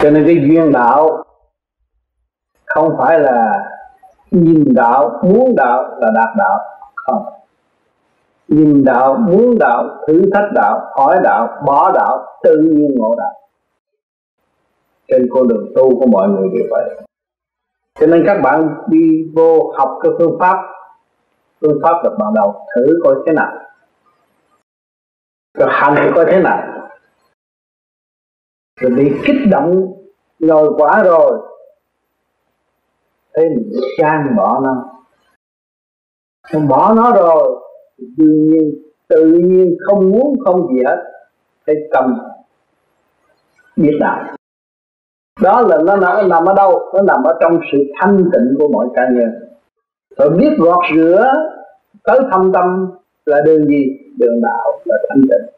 cho nên cái duyên đạo không phải là nhìn đạo, muốn đạo là đạt đạo. Không. Nhìn đạo, muốn đạo, thử thách đạo, hỏi đạo, bỏ đạo, tự nhiên ngộ đạo. Trên con đường tu của mọi người đều vậy. Cho nên các bạn đi vô học cái phương pháp phương pháp được ban đầu thử coi thế nào. Rồi hành coi thế nào rồi bị kích động nhồi quá rồi. Thế mình can bỏ nó. Không bỏ nó rồi, đương nhiên, tự nhiên không muốn, không gì hết. Cái cầm. Biết đạo đó là nó nằm ở đâu? Nó nằm ở trong sự thanh tịnh của mọi cá nhân. Rồi biết gọt rửa, tới thâm tâm là đường gì? Đường đạo là thanh tịnh.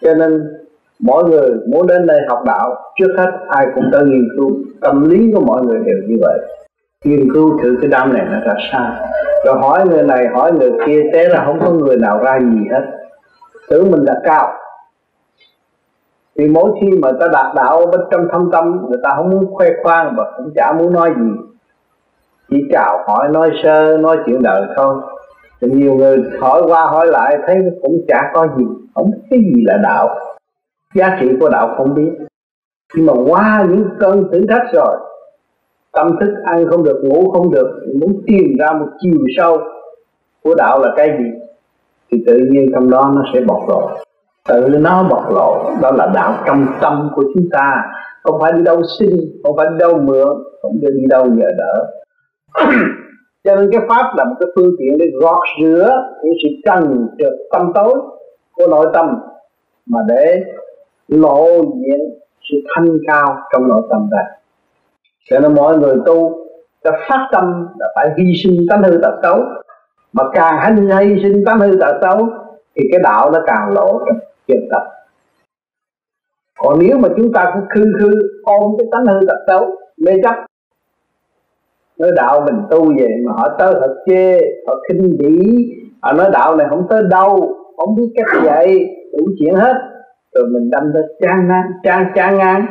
Cho nên mỗi người muốn đến đây học đạo, trước hết ai cũng tới nghiên cứu. Tâm lý của mọi người đều như vậy. Nghiên cứu thử cái đám này nó ra sao? Rồi hỏi người này, hỏi người kia thế là không có người nào ra gì hết. Tưởng mình là cao. Thì mỗi khi mà ta đạt đạo bên trong thâm tâm, người ta không muốn khoe khoang và cũng chả muốn nói gì. Chỉ chào, hỏi, nói sơ, nói chuyện đời thôi. Thì nhiều người hỏi qua hỏi lại, thấy cũng chả có gì. Không cái gì là đạo giá trị của đạo không biết. Nhưng mà qua những cơn thử thách rồi, tâm thức ăn không được, ngủ không được, muốn tìm ra một chiều sâu của đạo là cái gì, thì tự nhiên trong đó nó sẽ bộc lộ. Tự nó bộc lộ, đó là đạo trong tâm của chúng ta. Không phải đi đâu xin, không phải đi đâu mượn, không đi đâu nhờ đỡ. Cho nên cái pháp là một cái phương tiện để gọt rửa những sự trần trượt tâm tối của nội tâm, mà để lộ diện sự thanh cao trong nội tâm ta. Cho nên mọi người tu, ta phát tâm là phải hy sinh tánh hư tật xấu. Mà càng hành hy sinh tánh hư tật xấu, thì cái đạo nó càng lộ trong chân tập còn nếu mà chúng ta cứ khư khư ôm cái tánh hư tật xấu, mê chấp, nói đạo mình tu về mà họ tới họ chê, họ khinh bỉ, họ nói đạo này không tới đâu, không biết cách dạy, đủ chuyện hết rồi mình đâm ra chán ngang chán chán ngang.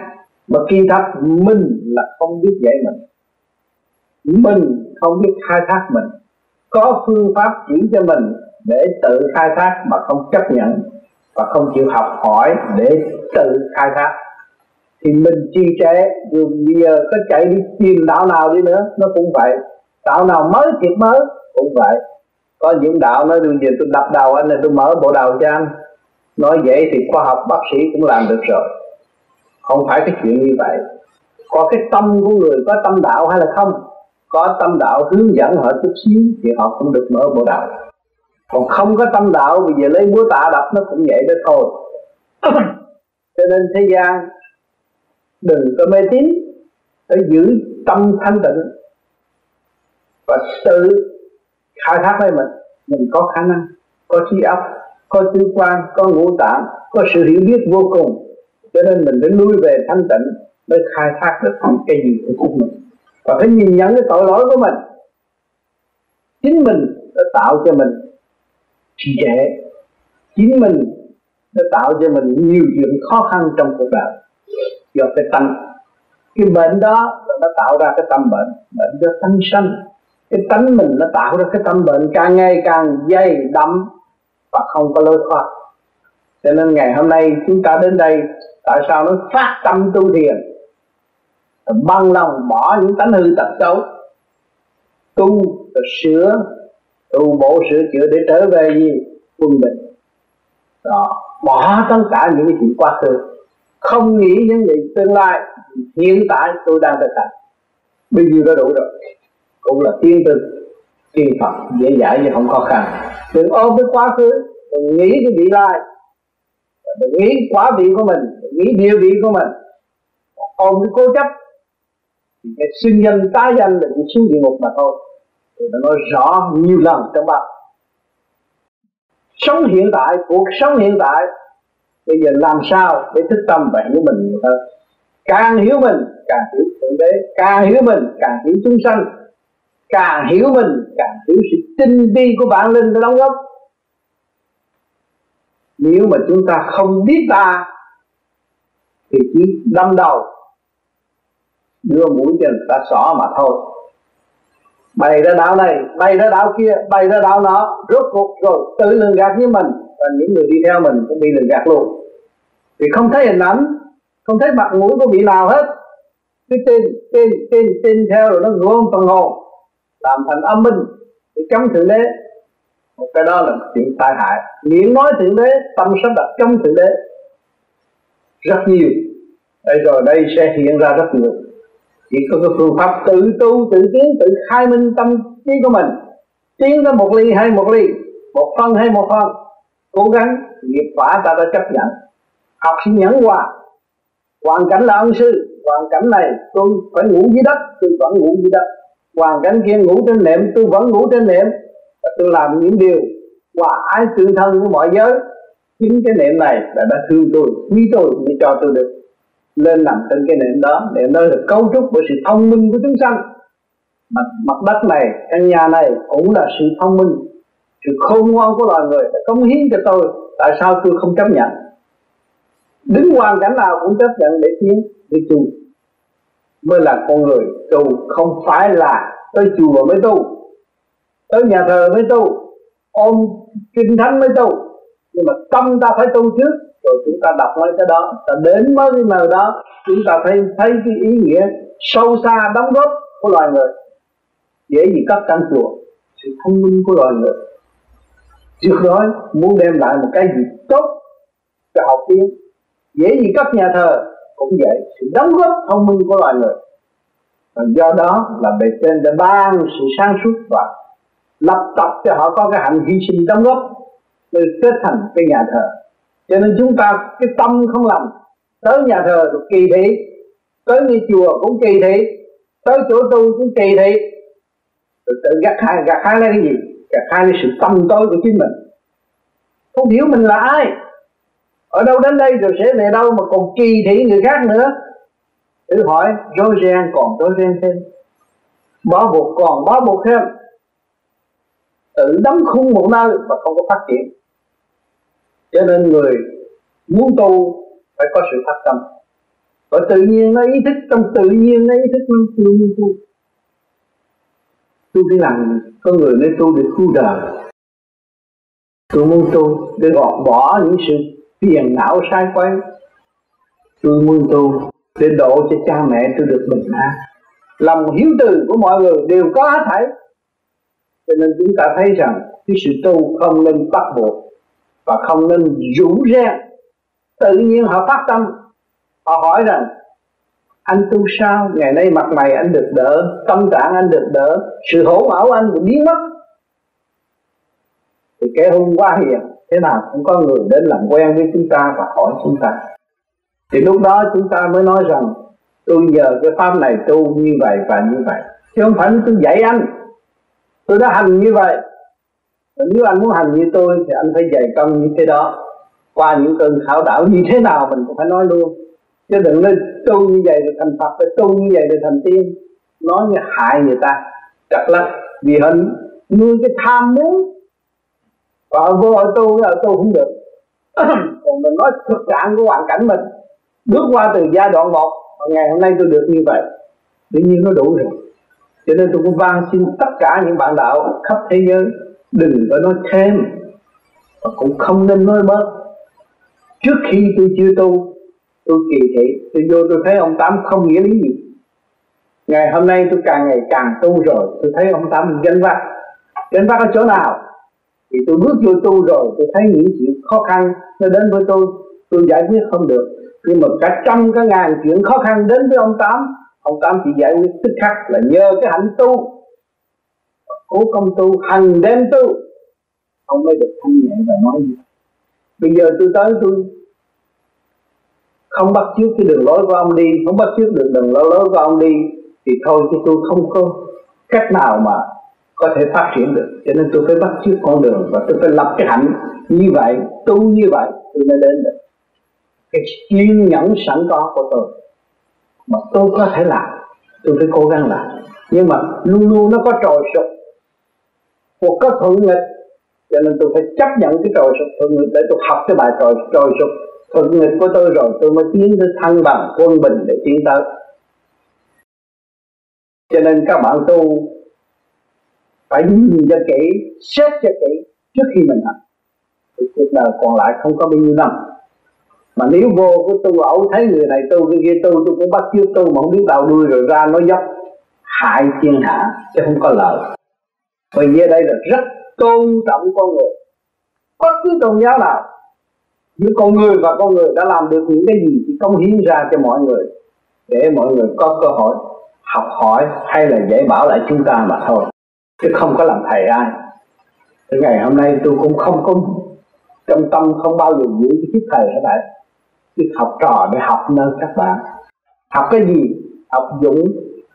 Mà khi thật mình là không biết dạy mình. Mình không biết khai thác mình. Có phương pháp chỉ cho mình để tự khai thác mà không chấp nhận và không chịu học hỏi để tự khai thác. Thì mình chi trệ dù bây giờ có chạy đi tìm đạo nào đi nữa, nó cũng vậy. Đạo nào mới thiệt mới, cũng vậy. Có những đạo nói bây giờ tôi đập đầu anh này, tôi mở bộ đầu cho anh nói vậy thì khoa học bác sĩ cũng làm được rồi. Không phải cái chuyện như vậy. Có cái tâm của người có tâm đạo hay là không? Có tâm đạo hướng dẫn họ chút xíu thì họ cũng được mở bộ đạo. Còn không có tâm đạo bây giờ lấy búa tạ đập nó cũng vậy đó thôi. Cho nên thế gian đừng có mê tín, phải giữ tâm thanh tịnh và tự khai thác lấy mình. Mình có khả năng, có trí óc có tư quan, có ngũ tạng, có sự hiểu biết vô cùng. Cho nên mình phải lui về thanh tịnh mới khai thác được cái gì của mình. Và phải nhìn nhận cái tội lỗi của mình. Chính mình đã tạo cho mình trì trệ. Chính mình đã tạo cho mình nhiều chuyện khó khăn trong cuộc đời. Do cái tâm. Cái bệnh đó nó tạo ra cái tâm bệnh. Bệnh do tâm sanh. Cái tánh mình nó tạo ra cái tâm bệnh càng ngày càng dày đậm và không có lối thoát. Cho nên ngày hôm nay chúng ta đến đây, tại sao nó phát tâm tu thiền? Băng lòng bỏ những tánh hư tật xấu, tu rồi sửa, tu bổ sửa chữa để trở về gì quân bình. Đó, bỏ tất cả những cái chuyện quá khứ không nghĩ những gì tương lai, hiện tại tôi đang thực hành. Bây giờ đã đủ rồi, cũng là tiên tư tiên phật dễ dãi chứ không khó khăn. Đừng ôm cái quá khứ, đừng nghĩ cái vị lai. Đừng nghĩ quá vị của mình, đừng nghĩ địa vị của mình. Ôm cái cố chấp, thì cái sinh nhân tá danh là chỉ xuống địa ngục mà thôi. Tôi đã nói rõ nhiều lần trong bài sống hiện tại, cuộc sống hiện tại, bây giờ làm sao để thức tâm và hiểu mình nhiều hơn? Càng hiểu mình, càng hiểu thượng đế, càng hiểu mình, càng hiểu chúng sanh càng hiểu mình, càng hiểu sự tinh vi của bản linh nó đóng góp. Nếu mà chúng ta không biết ta, thì chỉ đâm đầu, đưa mũi cho người ta xỏ mà thôi. Bày ra đạo này, bày ra đạo kia, bày ra đạo nọ, rốt cuộc rồi tự lường gạt với mình, và những người đi theo mình cũng bị lường gạt luôn. Vì không thấy hình ảnh, không thấy mặt mũi của vị nào hết. Cái tin tin tin tin theo rồi nó gom phần hồn làm thành âm minh để chống thượng đế. Một cái đó là chuyện tai hại. Miệng nói thượng đế, tâm sắp đặt chống thượng đế. Rất nhiều. Đây rồi đây sẽ hiện ra rất nhiều. Chỉ có cái phương pháp tự tu, tự tiến, tự khai minh tâm trí của mình. Tiến tới một ly hay một ly, một phân hay một phân. Cố gắng nghiệp quả ta đã chấp nhận. Học sinh nhẫn hòa. Hoàn cảnh là ân sư, hoàn cảnh này tôi phải ngủ dưới đất, tôi vẫn ngủ dưới đất hoàn cảnh kia ngủ trên nệm tôi vẫn ngủ trên nệm. Và tôi làm những điều hòa ái tương thân của mọi giới. Chính cái nệm này là đã thương tôi quý tôi mới cho tôi được lên nằm trên cái nệm đó để đó được cấu trúc bởi sự thông minh của chúng sanh. Mặt, mặt đất này căn nhà này cũng là sự thông minh. Sự khôn ngoan của loài người đã cống hiến cho tôi. Tại sao tôi không chấp nhận? Đứng hoàn cảnh nào cũng chấp nhận để tiến để tu mới là con người tu không phải là tới chùa mới tu, tới nhà thờ mới tu, ôm kinh thánh mới tu. Nhưng mà tâm ta phải tu trước, rồi chúng ta đọc mấy cái đó, ta đến mới cái nơi đó, chúng ta thấy thấy cái ý nghĩa sâu xa đóng góp của loài người. Dễ gì cất căn chùa, sự thông minh của loài người. Trước đó muốn đem lại một cái gì tốt cho học viên. Dễ gì cất nhà thờ cũng vậy, sự đóng góp thông minh của loài người. Và do đó là bề trên đã ban sự sáng suốt và lập tập cho họ có cái hạnh hy sinh đóng góp để kết thành cái nhà thờ. Cho nên chúng ta, cái tâm không lành, tới nhà thờ cũng kỳ thị, tới như chùa cũng kỳ thị, tới chỗ tu cũng kỳ thị. Rồi tự gạt hai gạt hai là cái gì? Gạt hai là sự tâm tối của chính mình. Không hiểu mình là ai ở đâu đến đây rồi sẽ về đâu mà còn kỳ thị người khác nữa? Thử hỏi rối ren còn rối ren thêm. Bó buộc còn bó buộc thêm. Tự đóng khung một nơi mà không có phát triển. Cho nên người muốn tu phải có sự phát tâm. Và tự nhiên nó ý thức, trong tự nhiên nó ý thức nó luôn tu. Tu cái làm có người nên tu để cứu đời. Tôi muốn tu để gọt bỏ những sự phiền não sai quay tôi muốn tu để độ cho cha mẹ tôi được bình an. Lòng hiếu từ của mọi người đều có hết thảy. Cho nên chúng ta thấy rằng cái sự tu không nên bắt buộc và không nên rủ ren tự nhiên họ phát tâm. Họ hỏi rằng, anh tu sao? Ngày nay mặt mày anh được đỡ, tâm trạng anh được đỡ, sự hổ ảo anh bị biến mất. Thì kẻ hung quá hiền thế nào cũng có người đến làm quen với chúng ta và hỏi chúng ta. Thì lúc đó chúng ta mới nói rằng, tôi nhờ cái pháp này tu như vậy và như vậy. Chứ không phải tôi dạy anh. Tôi đã hành như vậy. Nếu anh muốn hành như tôi thì anh phải dày công như thế đó. Qua những cơn khảo đảo như thế nào mình cũng phải nói luôn. Chứ đừng nên tu như vậy rồi thành phật phải tu như vậy rồi thành tiên. Nói như hại người ta. Chặt lắm vì hình nuôi cái tham muốn và họ vô họ tu họ tu không được. Còn mình nói thực trạng của hoàn cảnh mình bước qua từ giai đoạn một ngày hôm nay tôi được như vậy tự nhiên nó đủ rồi. Cho nên tôi cũng van xin tất cả những bạn đạo khắp thế giới đừng có nói thêm và cũng không nên nói bớt. Trước khi tôi chưa tu tôi kỳ thị tôi vô tôi thấy ông tám không nghĩa lý gì. Ngày hôm nay tôi càng ngày càng tu rồi tôi thấy ông tám gánh vác. Gánh vác ở chỗ nào thì tôi bước vô tu rồi, tôi thấy những chuyện khó khăn nó đến với tôi tôi giải quyết không được. Nhưng mà cả trăm, cả ngàn chuyện khó khăn đến với ông tám ông tám chỉ giải quyết tức khắc là nhờ cái hạnh tu. Cố công tu hành đêm tu, ông mới được thanh nhẹ và nói gì. Bây giờ tôi tới, tôi không bắt trước cái đường lối của ông đi, không bắt trước được đường lối lối của ông đi, thì thôi chứ tôi không có cách nào mà có thể phát triển được. Cho nên tôi phải bắt chước con đường và tôi phải lập cái hạnh như vậy, tu như vậy, tôi mới đến được. Cái kiên nhẫn sẵn có của tôi mà tôi có thể làm, tôi phải cố gắng làm. Nhưng mà luôn luôn nó có trồi sụp. Cuộc có thuận nghịch, cho nên tôi phải chấp nhận cái trồi sụp thuận nghịch để tôi học cái bài trồi trồi sụp. Thuận nghịch của tôi rồi, tôi mới tiến tới thăng bằng quân bình để tiến tới. Cho nên các bạn tu phải nhìn cho kỹ, xét cho kỹ trước khi mình hành. Thì cuộc đời còn lại không có bao nhiêu năm. Mà nếu vô cái tu, ẩu thấy người này tu cái kia tu, tôi cũng bắt chước tu mà không biết đầu đuôi rồi ra nói dốc. Hại thiên hạ, chứ không có lợi bởi vì đây là rất tôn trọng con người. Bất cứ tôn giáo nào, giữa con người và con người đã làm được những cái gì thì công hiến ra cho mọi người, để mọi người có cơ hội học hỏi hay là dạy bảo lại chúng ta mà thôi chứ không có làm thầy ai. Thế ngày hôm nay tôi cũng không có trong tâm không bao giờ giữ cái chiếc thầy các bạn? Chiếc học trò để học nơi các bạn. Học cái gì? Học dụng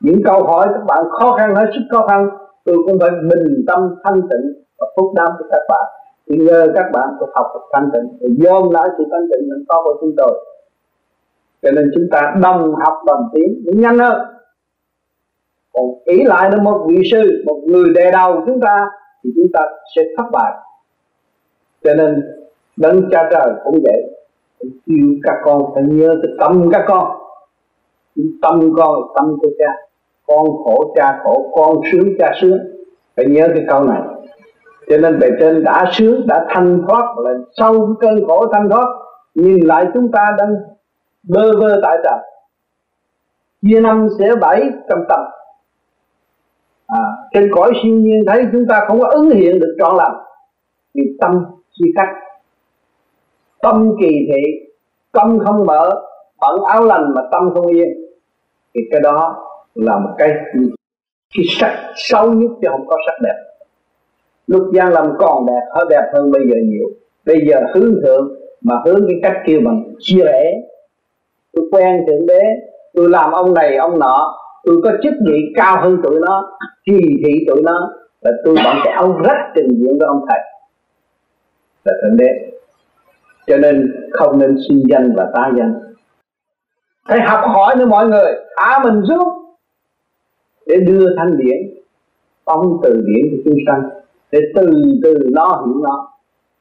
những câu hỏi các bạn khó khăn hết sức khó khăn, tôi cũng phải bình tâm thanh tịnh và phúc đam cho các bạn. Thì nhờ các bạn tôi học được thanh tịnh. Thì dồn lại sự thanh tịnh mình có của chúng tôi. Cho nên chúng ta đồng học đồng tiến cũng nhanh hơn còn ý lại đến một vị sư, một người đề đầu chúng ta, thì chúng ta sẽ thất bại. Cho nên, đấng cha trời cũng vậy. Kêu các con phải nhớ cái tâm các con. Tâm con là tâm của cha. Con khổ cha khổ, con sướng cha sướng. Phải nhớ cái câu này. Cho nên bề trên đã sướng, đã thanh thoát, là sau cơn khổ thanh thoát, nhìn lại chúng ta đang bơ vơ tại trần. Chia năm sẽ bảy trong tâm à, trên cõi siêu nhiên thấy chúng ta không có ứng hiện được trọn lành. Vì tâm suy cách, tâm kỳ thị tâm không mở bận áo lành mà tâm không yên. Thì cái đó là một cái cái sắc xấu nhất chứ không có sắc đẹp. Lúc gian làm còn đẹp hơn đẹp hơn bây giờ nhiều. Bây giờ hướng thượng mà hướng cái cách kêu bằng chia rẽ. Tôi quen thượng đế tôi làm ông này ông nọ tôi có chức vị cao hơn tụi nó kỳ thị tụi nó. Là tôi vẫn cái ông rất trình diện với ông thầy. Là thượng đế. Cho nên không nên suy danh và tá danh. Phải học hỏi nữa mọi người. Thả mình xuống. Để đưa thanh điển, phóng từ điển cho chúng sanh. Để từ từ nó hiểu nó.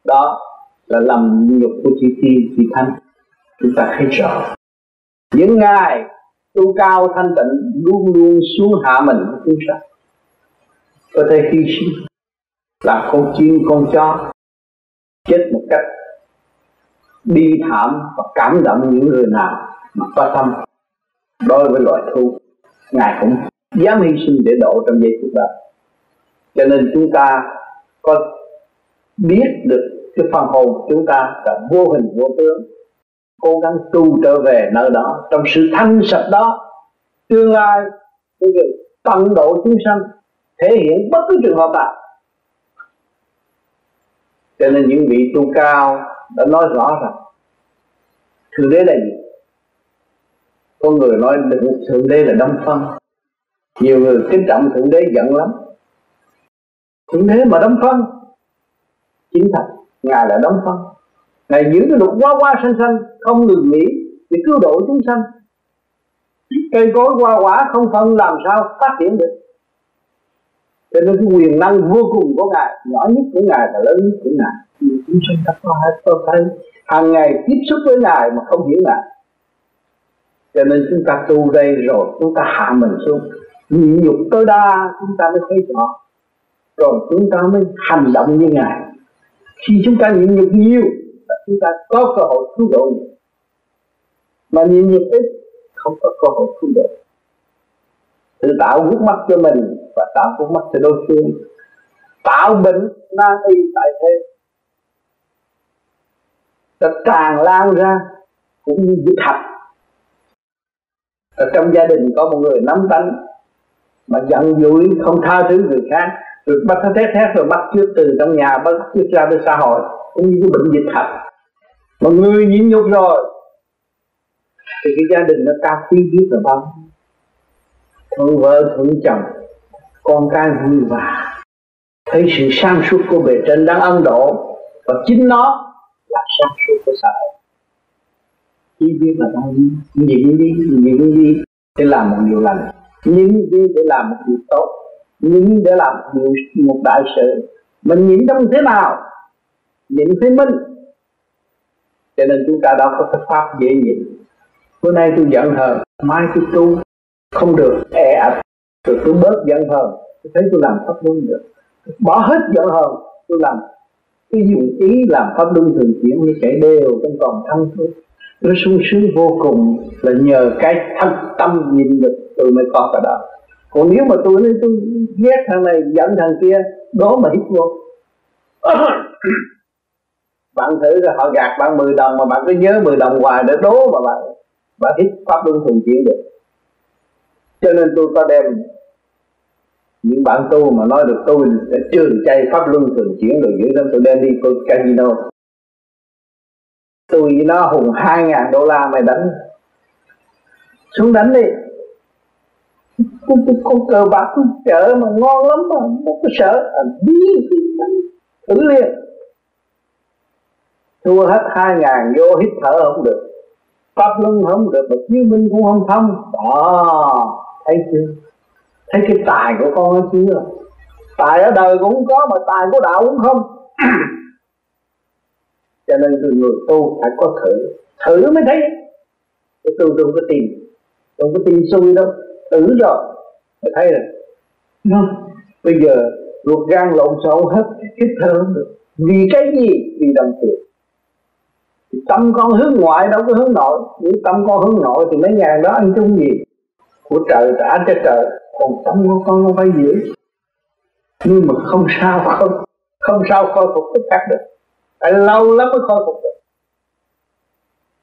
Đó là lầm nhục của chị thi chị thanh chúng ta thấy rõ những ngài tu cao thanh tịnh, luôn luôn xuống hạ mình của chúng có thể hy sinh làm con chim, con chó, chết một cách đi thảm và cảm động những người nào mà có tâm. Đối với loại thú, ngài cũng dám hy sinh để độ trong giây phút đó. Cho nên chúng ta có biết được cái phần hồn chúng ta là vô hình vô tướng cố gắng tu trở về nơi đó. Trong sự thanh sạch đó, tương lai cái tận độ chúng sanh, thể hiện bất cứ trường hợp nào. Cho nên những vị tu cao đã nói rõ rằng, thượng đế là gì? Có người nói thượng đế là đông phân. Nhiều người kính trọng thượng đế giận lắm. Thượng đế mà đông phân, chính thật, ngài là đông phân ngài giữ cái luật quá quá sanh sanh không ngừng nghỉ để cứu độ chúng sanh. Cây cối hoa quả không phân làm sao phát triển được. Cho nên cái quyền năng vô cùng của ngài, nhỏ nhất của ngài và lớn nhất của ngài. Chúng sanh đã có hai tôi thấy hàng ngày tiếp xúc với ngài mà không hiểu ngài. Cho nên chúng ta tu đây rồi, chúng ta hạ mình xuống. Nhị nhục tối đa chúng ta mới thấy rõ. Rồi chúng ta mới hành động như ngài. Khi chúng ta nhịn nhục nhiều chúng ta có cơ hội cứu độ nhiều. Mà nhiều nhục ít, không có cơ hội cứu độ. Tự tạo vút mắt cho mình và tạo vút mắt cho đối phương tạo bệnh nan y tại thế. Nó tràn lan ra cũng như dịch hạch. Ở trong gia đình có một người nắm tánh mà giận dỗi, không tha thứ người khác. Rồi bắt nó thét thét rồi bắt trước từ trong nhà, bắt trước ra với xã hội, cũng như cái bệnh dịch hạch mà người nhịn nhục rồi. Thì cái gia đình nó cao quý biết là bao thương vợ thương chồng con cái vui hòa thấy sự sang suốt của bề trên đang ân độ và chính nó là sáng suốt của xã hội. Chỉ biết là đang nhịn đi nhịn đi để làm một điều lành. Nhịn đi để làm một điều tốt. Nhịn để làm một, điều, một đại sự. Mình nhịn trong thế nào. Nhịn thế minh cho nên chúng ta đâu có cái pháp dễ nhịn bữa nay tôi giận hờn, mai tôi tu không được e ạch rồi tôi bớt giận hờn, tôi thấy tôi làm pháp luân được. Bỏ hết giận hờn, tôi làm cái dụng ý làm pháp luân thường chuyển như chạy đều trong còn thân thôi nó sung sướng vô cùng là nhờ cái thân tâm nhìn được tôi mới có cái đó còn nếu mà tôi nói tôi ghét thằng này, giận thằng kia, đó mà hít vô bạn thử rồi họ gạt bạn 10 đồng mà bạn cứ nhớ 10 đồng hoài để đố mà bạn bạn hít pháp luân thường chuyển được. Cho nên tôi có đem những bạn tu mà nói được tôi sẽ trường chay pháp luân thường chuyển được. Giữ lắm tôi đem đi coi casino. Tôi với nó hùng hai ngàn đô la mày đánh. Xuống đánh đi. Con, con, con cờ bạc con chợ mà ngon lắm mà không có sợ. À, đi. Thử liền thua hết hai ngàn, vô hít thở không được. Pháp luân không được, mà như minh cũng không thông. Đó, thấy chưa? Thấy cái tài của con nó chưa à. tài ở đời cũng có, mà tài của đạo cũng không. Cho nên người tu phải có thử. Thử mới thấy. Cái tu đừng có tìm đừng có tìm xui đâu. Thử rồi, mới thấy rồi. Bây giờ ruột gan lộn xộn hết hít thở không được. Vì cái gì? Vì đồng tiền thì tâm con hướng ngoại đâu có hướng nội. Nếu tâm con hướng nội thì mấy ngàn đó ăn chung gì? Của trời trả cho trời, còn tâm của con không phải giữ. Nhưng mà không sao không không sao khôi phục tất cả được. Phải lâu lắm mới khôi phục được.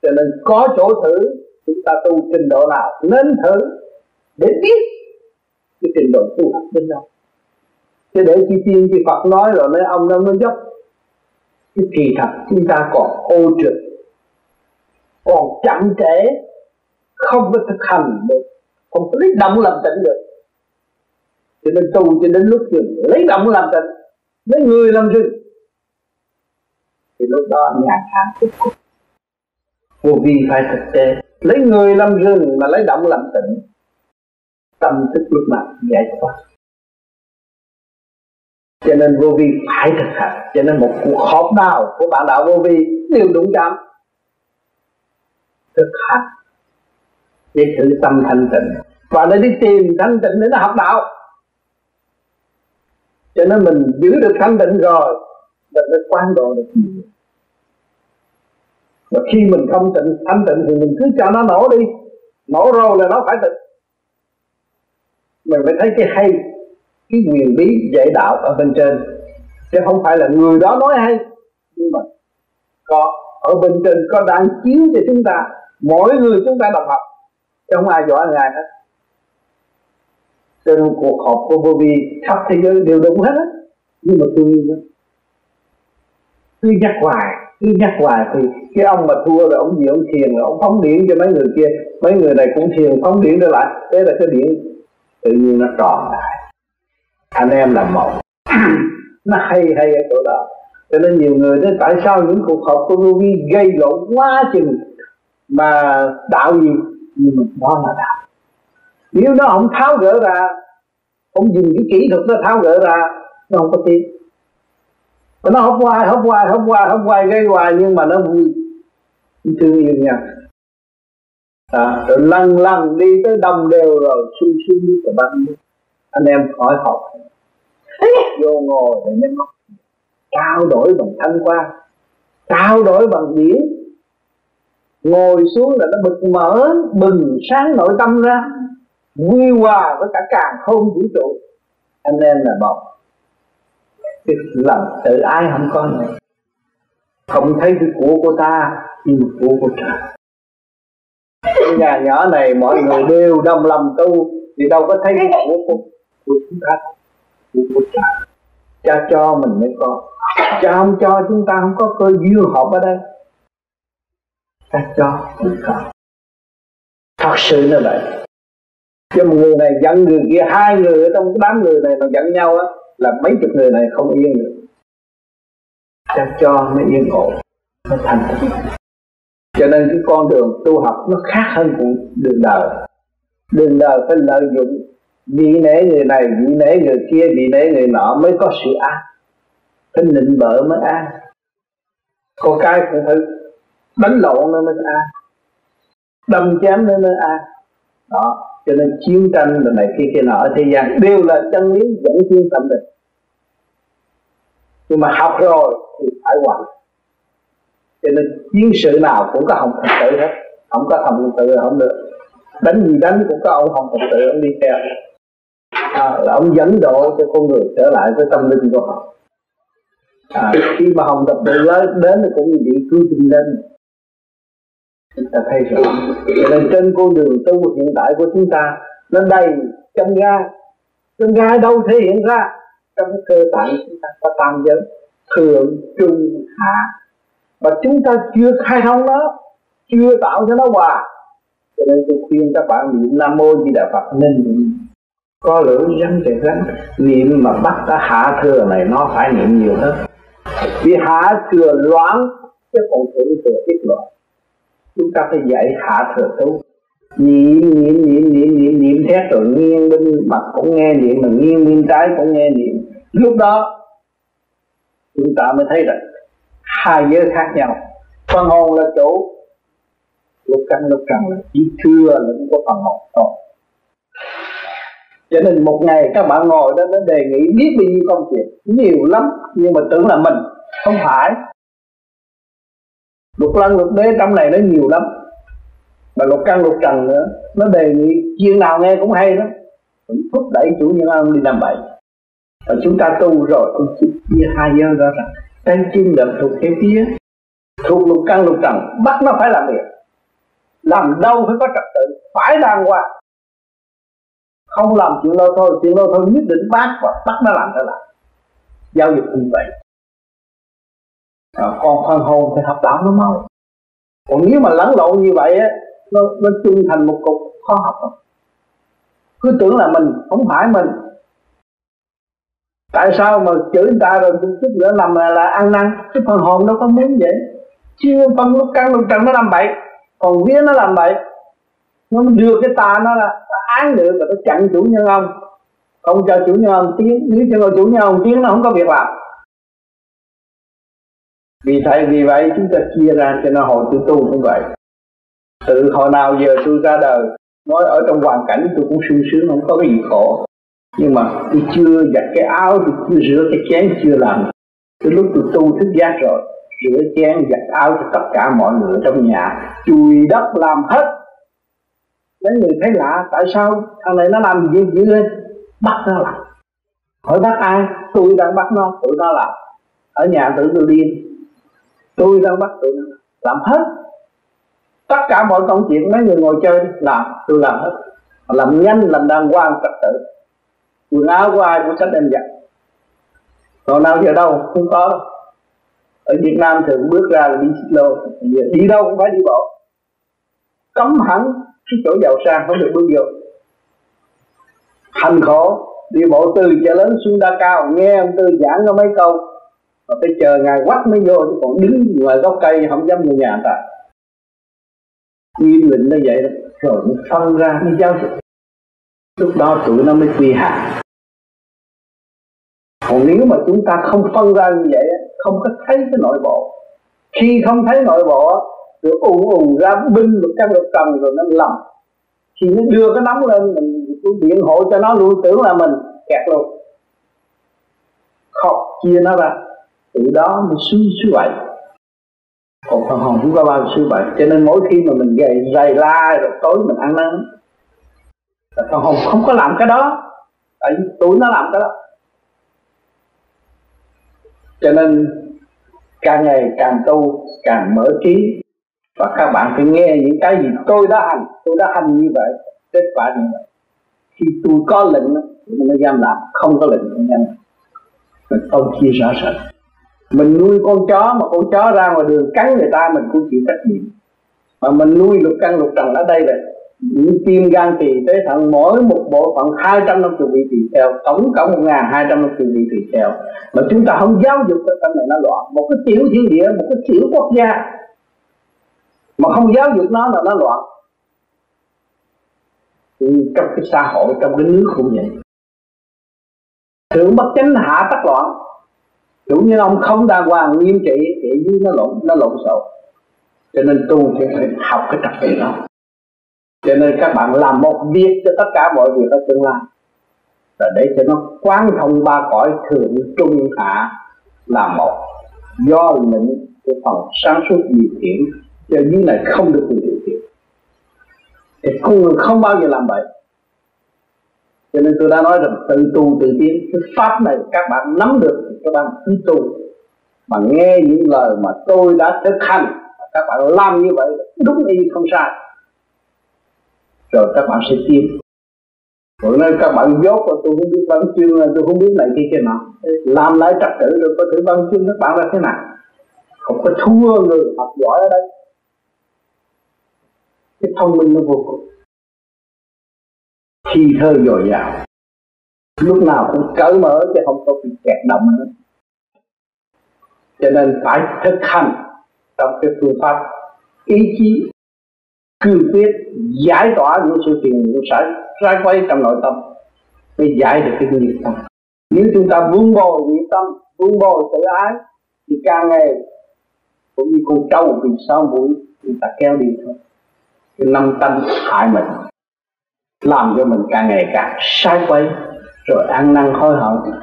Cho nên có chỗ thử, chúng ta tu trình độ nào nên thử để biết cái trình độ tu học đến đâu chứ để chi tiên chi Phật nói rồi, mấy ông nó mới dốc chứ kỳ thật chúng ta còn ô trực còn chậm trễ, không có thực hành được, không có lấy động làm tịnh được. Cho nên tu cho đến lúc dừng, lấy động làm tịnh lấy người làm rừng. Thì lúc đó nhà tháng kết thúc vô vi phải thực tế, lấy người làm rừng mà lấy động làm tịnh tâm thức lúc nào giải thoát cho nên vô vi phải thực hành. Cho nên một cuộc họp nào của bạn đạo vô vi đều đúng đắn. Thực hành. Để thử tâm thanh tịnh. Và để đi tìm thanh tịnh để nó học đạo. Cho nên mình giữ được thanh tịnh rồi, mình mới quan độ được nhiều. Và khi mình không tịnh, thanh tịnh thì mình cứ cho nó nổ đi. Nổ rồi là nó phải tịnh. Mình phải thấy cái hay cái quyền bí dạy đạo ở bên trên. Chứ không phải là người đó nói hay. Nhưng mà có, ở bên trên có đang chiếu cho chúng ta, mỗi người chúng ta đọc học chứ không ai giỏi ngài hết. Trên cuộc họp của vô vi khắp thế giới đều đúng hết á. Nhưng mà tôi cứ nhắc hoài, cứ nhắc hoài thì cái ông mà thua rồi ông gì, ông thiền rồi ông phóng điện cho mấy người kia. Mấy người này cũng thiền phóng điện trở lại. Thế là cái điện tự nhiên nó tròn lại anh em là một. Nó hay hay ở chỗ đó. Cho nên nhiều người nói tại sao những cuộc họp của Ruby gây lộn quá chừng mà đạo gì? Nhưng mà đó là đạo. Nếu nó không tháo gỡ ra không dùng cái kỹ thuật nó tháo gỡ ra nó không có tiếng và nó hấp hoài hấp hoài hấp hoài hấp hoài gây hoài nhưng mà nó vui. Thương yêu nhau. À, rồi lần lần đi tới đồng đều rồi sung sướng như cả ban anh em khỏi học vô ngồi để nhắm mắt. Trao đổi bằng thanh quan trao đổi bằng điển ngồi xuống là nó bực mở bừng sáng nội tâm ra. Quy hòa với cả càng không vũ trụ. Anh em là một cái lòng tự ai không có này không thấy cái của của ta nhưng của của trời cái nhà nhỏ này mọi người đều đồng lòng tu thì đâu có thấy cái của của, của chúng ta, của của cha. Cha cho mình mới có cha không cho chúng ta không có cơ duyên học ở đây. Cha cho mình có thật sự là vậy. Chứ một người này giận người kia, hai người ở trong đám người này mà giận nhau á, là mấy chục người này không yên được. Cha cho mới yên ổn, nó thành cho nên cái con đường tu học nó khác hơn của đường đời. Đường đời phải lợi dụng vị nể người này vị nể người kia vị nể người nọ mới có sự an. Phải nịnh bợ mới an. Có cái cũng phải đánh lộn nó mới an. Đâm chém nó mới an. Đó, cho nên chiến tranh là này kia kia nọ ở thế gian đều là chân lý dẫn chiến tâm định nhưng mà học rồi thì phải hoàn cho nên chiến sự nào cũng có hồng thật tự hết. Không có hồng tự không được. Đánh gì đánh cũng có ông hồng thật tự ông đi theo à, là ông dẫn độ cho con người trở lại với tâm linh của họ. À, khi mà hồng tập tự đến thì cũng bị cứu tinh lên chúng ta thấy rõ. Cho nên trên con đường tu hiện tại của chúng ta nó đầy chân ga. Chân ga đâu thể hiện ra trong cái cơ tạng chúng ta. Có tam giới thượng trung hạ. Và chúng ta chưa khai thông nó chưa tạo cho nó hòa. Cho nên tôi khuyên các bạn niệm nam mô di đà phật nên niệm có lưỡi rắn thì rắn niệm mà bắt ta hạ thừa này nó phải niệm nhiều hơn. Vì hạ thừa loãng, chứ còn thượng thừa ít loạn chúng ta phải dạy hạ thừa tu. Niệm niệm niệm niệm niệm niệm thét rồi nghiêng bên mặt cũng nghe niệm, mà nghiêng bên trái cũng nghe niệm. Lúc đó, chúng ta mới thấy rằng hai giới khác nhau. Phần hồn là chủ, lúc căn lúc trần là chỉ thưa lẫn của phần hồn thôi cho nên một ngày các bạn ngồi đó, nó đề nghị biết bao nhiêu công chuyện nhiều lắm, nhưng mà tưởng là mình, không phải. Lục lăng lục đế trong này nó nhiều lắm. Và lục căn lục trần nữa, nó đề nghị chuyện nào nghe cũng hay đó. Cũng thúc đẩy chủ nhân ông đi làm bậy. Và chúng ta tu rồi, cũng chỉ chia hai giới đó rằng tay chân đợt thuộc cái phía thuộc lục căn lục trần, bắt nó phải làm việc. Làm đâu phải có trật tự, phải đàng hoàng không làm chuyện lâu thôi chuyện lâu thôi nhất định bác và bắt nó làm trở lại giao dịch như vậy. À, còn phần hồn thì học đạo nó mau còn nếu mà lẫn lộn như vậy á nó nó chung thành một cục khó học không cứ tưởng là mình không phải mình. Tại sao mà chửi người ta rồi chút nữa làm là, là ăn năn? Cái phần hồn đâu có muốn vậy. Chưa phân lúc căng lúc trần nó làm bậy còn vía nó làm bậy nó đưa cái tà nó là án được và nó chặn chủ nhân ông. Không cho chủ nhân ông tiến, nếu cho chủ nhân ông tiến nó không có việc làm. Vì thầy vì vậy, chúng ta chia ra cho nó hồi tôi tu cũng vậy. Từ hồi nào giờ tôi ra đời, nói ở trong hoàn cảnh tôi cũng sung sướng, không có cái gì khổ. Nhưng mà tôi chưa giặt cái áo, tôi chưa rửa cái chén, chưa làm. Từ lúc tôi tu thức giác rồi, rửa chén, giặt áo cho tất cả mọi người trong nhà, chùi đất làm hết đến người thấy lạ, tại sao? Thằng này nó làm gì? Dữ lên. Bắt nó lại hỏi bắt ai? Tôi đang bắt nó, tụi nó làm. Ở nhà tự tôi điên. Tôi đang bắt tụi nó làm. Hết. Tất cả mọi công chuyện, mấy người ngồi chơi, làm. Tôi làm hết. Làm nhanh, làm đàng hoàng, trật tự. Quần áo của ai cũng sách đem giặt. Còn nào giờ đâu? Không có ở Việt Nam thường bước ra là đi xích lô. Đi đâu cũng phải đi bộ. Cấm hẳn cái chỗ giàu sang không được bước vô. Hành khổ đi bộ từ chợ lớn xuống đa cao, nghe ông tư giảng có mấy câu, mà phải chờ ngài quách mới vô, chứ còn đứng ngoài gốc cây không dám vô nhà ta. Nghiêm định nó vậy rồi nó phân ra nó giáo dục. Lúc đó tụi nó mới quy hạ còn nếu mà chúng ta không phân ra như vậy không có thấy cái nội bộ. Khi không thấy nội bộ rồi ù ù ra binh một căn lục trần rồi nó lầm. Khi nó đưa cái nóng lên, mình biện hộ cho nó luôn tưởng là mình kẹt luôn. Không chia nó ra. Từ đó mình suy suy vậy còn phần hồn chúng ta bao suy vậy cho nên mỗi khi mà mình gầy dày la rồi tối mình ăn năn phần hồn không có làm cái đó. Tại vì tụi nó làm cái đó. Cho nên càng ngày càng tu, càng mở trí và các bạn phải nghe những cái gì tôi đã hành, tôi đã hành như vậy, kết quả như vậy. Khi tôi có lệnh thì mình mới dám làm, không có lệnh không dám mình không chia rõ sạch. mình nuôi con chó mà con chó ra ngoài đường cắn người ta, mình cũng chịu trách nhiệm. Mà mình nuôi lục căn lục trần ở đây là những tim gan tỳ tế thận, mỗi một bộ phận 250 vị tỳ kheo tổng cộng 1250 vị tỳ kheo mà chúng ta không giáo dục cái tâm này nó loạn. Một cái tiểu thiên địa, một cái tiểu quốc gia mà không giáo dục nó là nó loạn. Trong cái xã hội, trong cái nước cũng vậy. Thượng bất chánh hạ tắc loạn. Chủ như ông không đàng hoàng nghiêm trị, thì dưới nó lộn nó lộn xộn. Cho nên tu thì phải học cái trật tự đó. Cho nên các bạn làm một việc cho tất cả mọi việc ở tương lai. Là để cho nó quán thông ba cõi thượng trung hạ là một. Do lĩnh cái phần sáng suốt điều khiển cho dưới này không được điều khiển thì con người không bao giờ làm vậy cho nên tôi đã nói rằng tự tu tự tiến, cái pháp này các bạn nắm được thì các bạn cứ tu. Mà nghe những lời mà tôi đã thực hành các bạn làm như vậy, đúng y không sai. Rồi các bạn sẽ tiến. Còn nên các bạn dốt và tôi không biết văn chương tôi không biết này kia kia nọ. Làm lại trật tự rồi có thể văn chương các bạn ra thế nào? Không có thua người học giỏi ở đây. Cái thông minh nó vô cùng. Khi thơ dồi dào, Lúc nào cũng cởi mở chứ không có bị kẹt động nữa. Cho nên phải thực hành trong cái phương pháp ý chí, cương quyết giải tỏa những sự phiền những sở ra quay trong nội tâm mới giải được cái nghiệp tâm. Nếu chúng ta vun bồi nghiệp tâm, vun bồi tự ái, thì càng ngày cũng như con trâu bị sao mũi chúng ta kéo đi thôi cái năm tâm hại mình, làm cho mình càng ngày càng sai quay rồi ăn năn hối hận.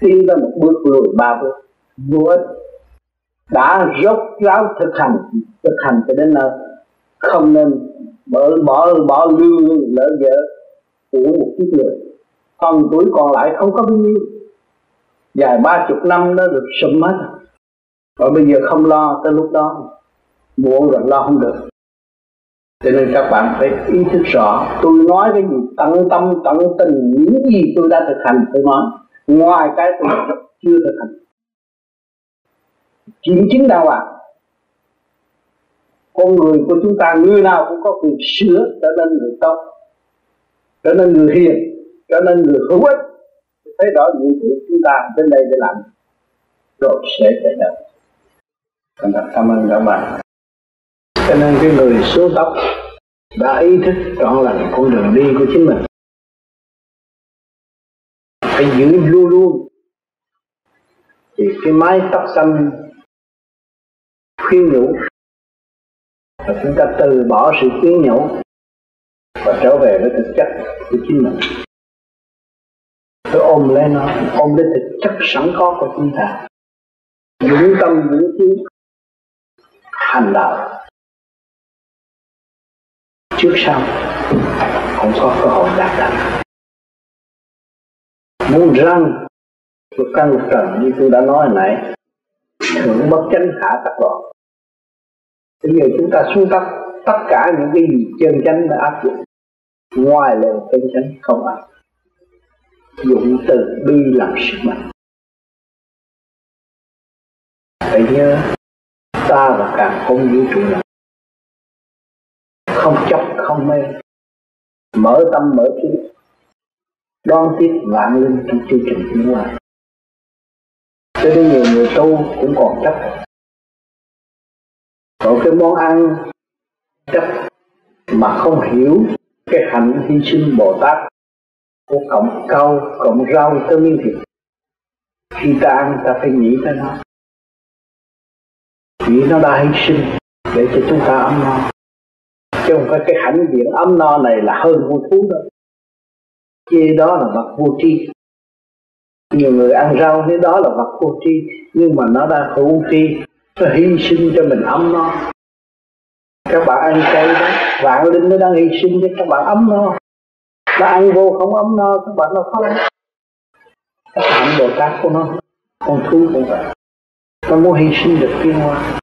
Tiến tới một bước lùi ba bước, vô ích. Đã rốt ráo thực hành thực hành cho đến nơi. Không nên bỏ bỏ bỏ lưu lỡ dở của một chiếc người phần tuổi còn lại không có bao nhiêu. Dài ba chục năm nó được sụm hết rồi bây giờ không lo tới lúc đó, muộn rồi lo không được cho nên các bạn phải ý thức rõ, tôi nói cái gì, tận tâm, tận tình, những gì tôi đã thực hành, tôi nói. Ngoài cái tôi chưa thực hành. Kiểm chứng đạo ạ con người của chúng ta người nào cũng có quyền sửa trở nên người tốt, trở nên người hiền, trở nên người hữu ích. Thấy đó nhiệm vụ chúng ta đến đây để làm. Rồi sẽ trở được thành thật. Cảm ơn các bạn cho nên cái người số tóc đã ý thức trọn lành con đường đi của chính mình. Phải giữ luôn luôn. Thì cái mái tóc xanh khuyên nhủ. Và chúng ta từ bỏ sự khuyên nhủ và trở về với thực chất của chính mình. Cứ ôm lấy nó, ôm lấy thực chất sẵn có của chúng ta. Vững tâm vững chí hành đạo trước sau cũng có cơ hội đạt được muốn răng được căn lục trần như tôi đã nói hồi nãy thượng bất chánh hạ tắc loạn. Bây giờ chúng ta xuống cấp, tất cả những cái gì chân chánh đã áp dụng, ngoài lời chân chánh không áp dụng từ bi làm sức mạnh. Phải nhớ, ta và cả không vũ trụ là không chấp, không mê. Mở tâm, mở trí. Đón tiếp vạn linh trong chương trình tiến hóa cho nên nhiều người tu cũng còn chấp. Có cái món ăn chấp mà không hiểu cái hạnh hy sinh Bồ Tát của cộng câu cộng rau tới miếng thịt. Khi ta ăn, ta phải nghĩ tới nó. Nghĩ nó đã hy sinh để cho chúng ta ấm no chứ không phải cái hãnh diện ấm no này là hơn vô thú đâu. Chê đó là vật vô tri. Nhiều người ăn rau thế đó là vật vô tri, nhưng mà nó đang hữu tri, nó hy sinh cho mình ấm no. Các bạn ăn cây đó, vạn linh nó đang hy sinh cho các bạn ấm no. Nó ăn vô không ấm no, các bạn nó không các bạn bồ tát của nó, con thú cũng vậy nó muốn hy sinh được tiên hoa.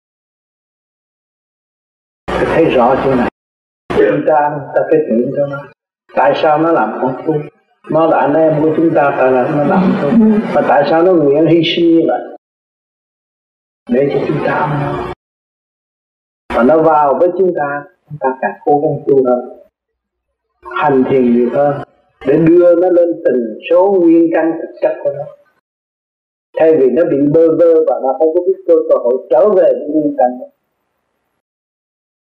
Thấy rõ chỗ này chúng ta ta phải chuyện cho nó. Tại sao nó làm con thú nó là anh em của chúng ta tại là nó làm thôi. Mà tại sao nó nguyện hy sinh như vậy? Để cho chúng ta ấm và nó vào với chúng ta chúng ta càng cố gắng tu hơn hành thiền nhiều hơn. Để đưa nó lên tình số nguyên căn thực chất của nó. Thay vì nó bị bơ vơ và nó không có biết cơ cơ hội trở về với nguyên căn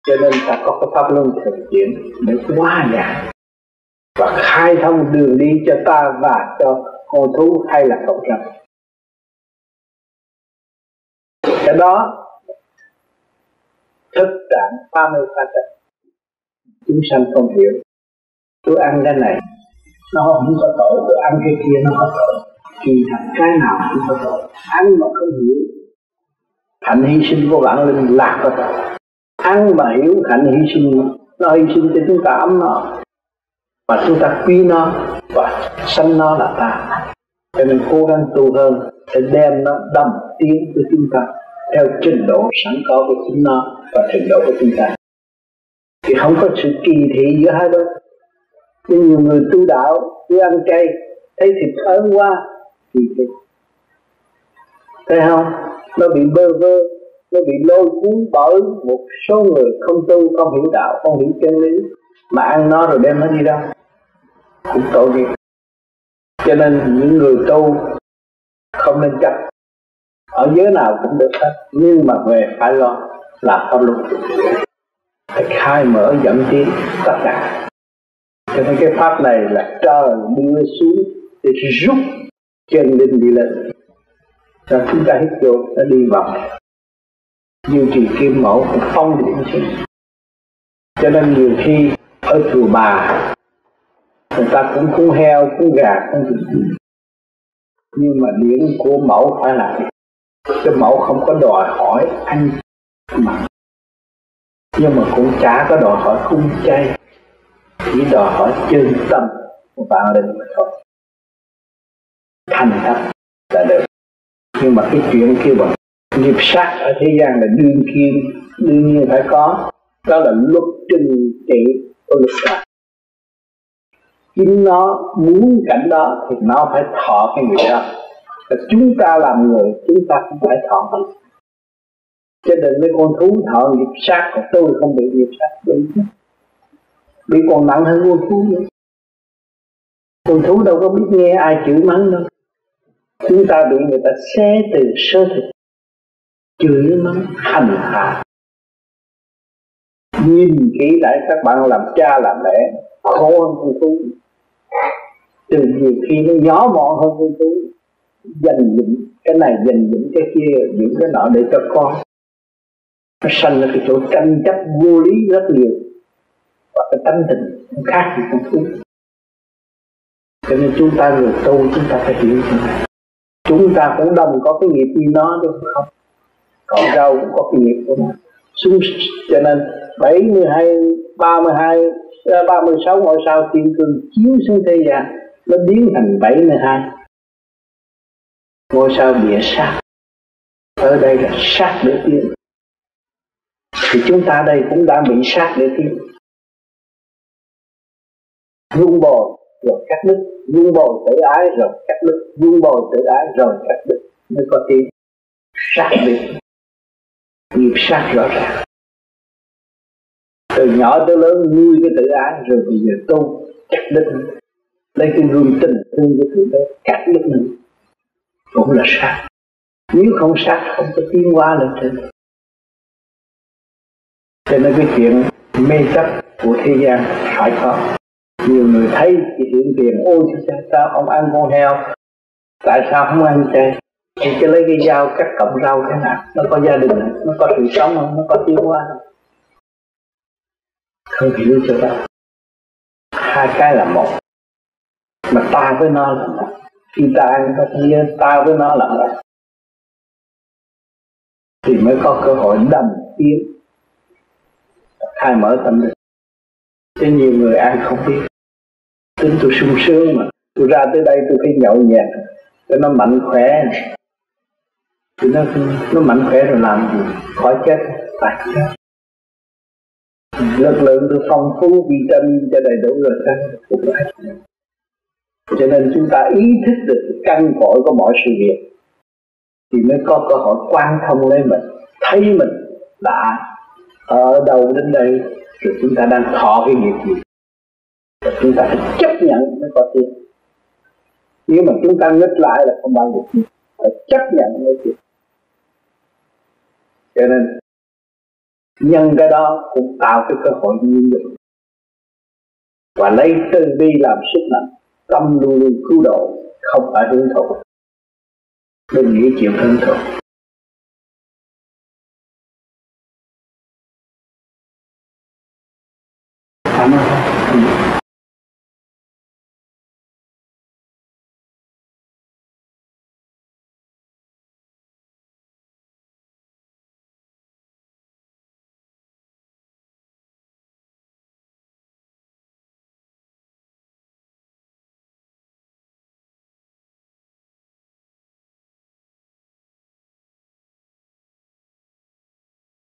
cho nên ta có cái pháp luân thường chuyển để hóa giải và khai thông đường đi cho ta và cho con thú hay là cộng trần cái đó, thức trạng pha mê pha trận chúng sanh không hiểu. Tôi ăn cái này, nó không có tội. Tôi ăn cái kia nó có tội. Kỳ thật cái nào cũng có tội. Ăn mà không hiểu. Hạnh hy sinh của bản linh là có tội ăn mà hiểu hạnh hy sinh, nó hy sinh cho chúng ta ấm nó mà chúng ta quý nó và sanh nó là ta. Cho nên cố gắng tu hơn để đem nó đồng tiến với chúng ta theo trình độ sẵn có của chúng nó và trình độ của chúng ta. Thì không có sự kỳ thị giữa hai bên. Nhưng nhiều người tu đạo cứ ăn chay, thấy thịt ớn quá kỳ thị thấy không? Nó bị bơ vơ nó bị lôi cuốn bởi một số người không tu, không hiểu đạo, không hiểu chân lý, mà ăn nó rồi đem nó đi đâu. Cũng tội nghiệp. Cho nên những người tu không nên chấp. Ở giới nào cũng được hết, nhưng mà về phải lo là pháp luật phải khai mở, dẫn tiến, tất cả. Cho nên cái pháp này là trời đưa xuống để rút chân linh đi lên. Cho chúng ta hít vô, nó đi vào nhiều trì kim mẫu cũng phong điểm sinh cho nên nhiều khi ở chùa bà, người ta cũng cúng heo cúng gà cúng thịt nhưng mà điển của mẫu phải là cái mẫu không có đòi hỏi anh mà. Nhưng mà cũng chả có đòi hỏi cung chay. Chỉ đòi hỏi chân tâm của bạn lên mà thôi. Thành thật là được. Nhưng mà cái chuyện kia bằng nghiệp sát ở thế gian là đương kim đương nhiên phải có. Đó là luật trình trị của luật pháp. Chính nó muốn cảnh đó thì nó phải thọ cái người đó. Và chúng ta làm người, chúng ta cũng phải thọ. Cho nên mấy con thú thọ nghiệp sát của tôi không bị nghiệp sát bị bị còn nặng hơn con thú nữa. Con thú đâu có biết nghe, ai chửi mắng đâu. Chúng ta bị người ta xé từ sơ thực chửi mắng hành hạ nhìn kỹ lại các bạn làm cha làm mẹ, khổ hơn con thú. Từ nhiều khi nó nhỏ mọn hơn con thú dành dụm cái này dành dụm cái kia những cái nọ để cho con. Nó sanh ra cái chỗ tranh chấp vô lý rất nhiều. Và cái tánh tình cũng khác gì con thú. Cho nên chúng ta người tu, chúng ta phải hiểu như này chúng ta cũng đồng có cái nghiệp như nó đúng không? Con rau cũng có cái nghiệp của nó xuống cho nên 72 32 36 ngôi sao thiên cương chiếu xuống thế gian, nó biến thành 72 ngôi sao địa sát. Ở đây là sát để tiên thì chúng ta đây cũng đã bị sát để tiên dung bồi rồi cắt đứt. Dung bồi tự ái rồi cắt đứt. Dung bồi tự ái rồi cắt đứt. Mới có tiên sát biệt nghiệp sát rõ ràng. Từ nhỏ tới lớn nuôi cái tự ái rồi bây giờ tu cắt đứt lấy cái gương tình thương của thượng đế cắt đứt nữa. Cũng là sát. Nếu không sát không có tiến hóa lên trên cho nên cái chuyện mê chấp của thế gian phải có. Nhiều người thấy thì hiện tiền ôi sao, sao ông ăn con heo. Tại sao không ăn chay thì cho lấy cái dao cắt cọng rau thế nào? Nó có gia đình, nó có sự sống không? Nó có tiến hóa không? Không hiểu cho ta. Hai cái là một. Mà ta với nó là một. Khi ta ăn có nghĩa ta với nó là một. Thì mới có cơ hội đầm tiến. Khai mở tâm linh cho nhiều người ăn không biết. Tính tôi sung sướng mà. Tôi ra tới đây tôi phải nhậu nhẹt. Cho nó mạnh khỏe thì nó nó mạnh khỏe rồi làm gì? Khỏi chết. Phải chết lực lượng được phong phú vitamin cho đầy đủ rồi sao cho nên chúng ta ý thức được căn cội của mọi sự việc. Thì mới có cơ hội quan thông lấy mình, thấy mình đã ở đâu đến đây rồi chúng ta đang thọ cái nghiệp gì. Và chúng ta phải chấp nhận mới có tiền nếu mà chúng ta nghịch lại là không bao giờ phải chấp nhận với chuyện. Cho nên, nhân cái đó cũng tạo cái cơ hội như vậy. Và lấy tư vi làm sức mạnh, tâm luôn luôn cứu độ, không phải hướng thụ. Đừng nghĩ chuyện hướng thụ. Cảm ơn.